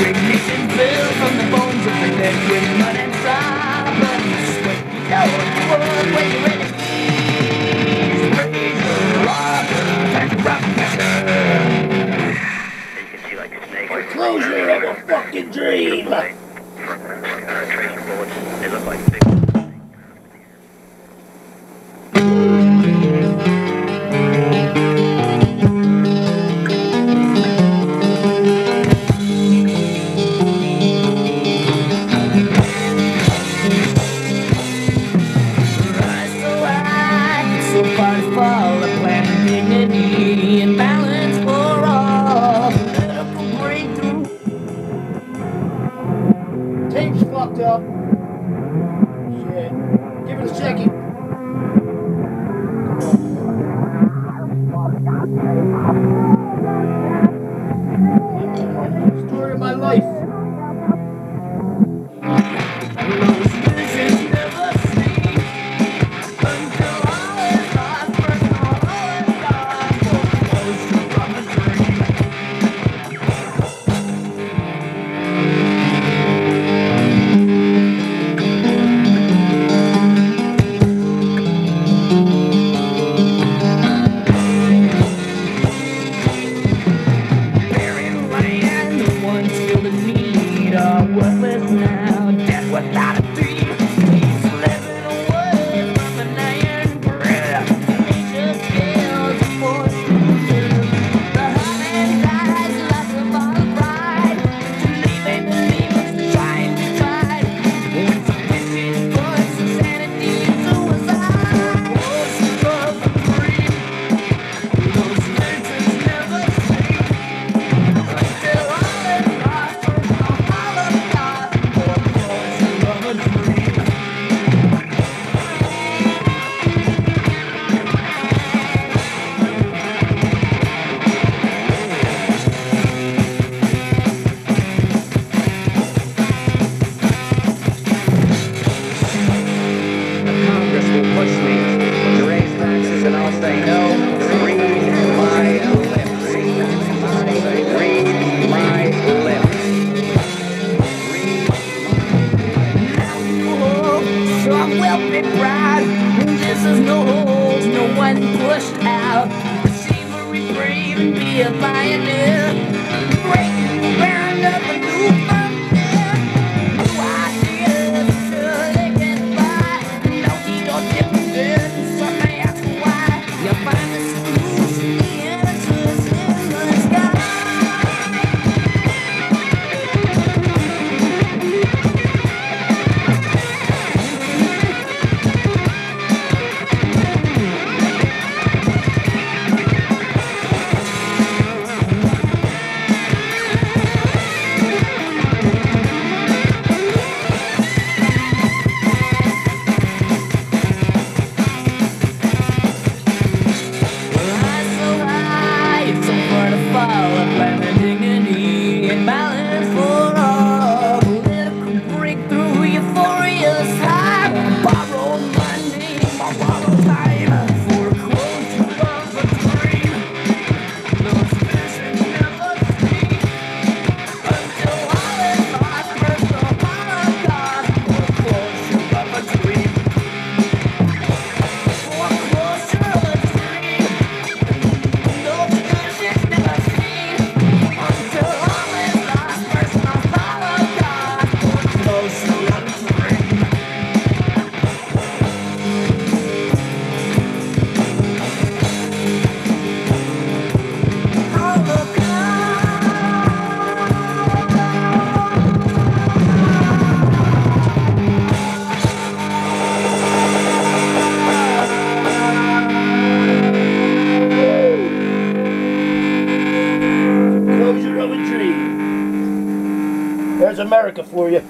Ignition bill from the bones of the dead with mud and sand. A fucking dream! up. Shit. Give it a checking. Story of my life. push me to raise taxes and I'll say no. Read my lips. Read my lips. So I'm. This no no one pushed out. Brave and be a pioneer. Breaking ground up a new power play. America for you.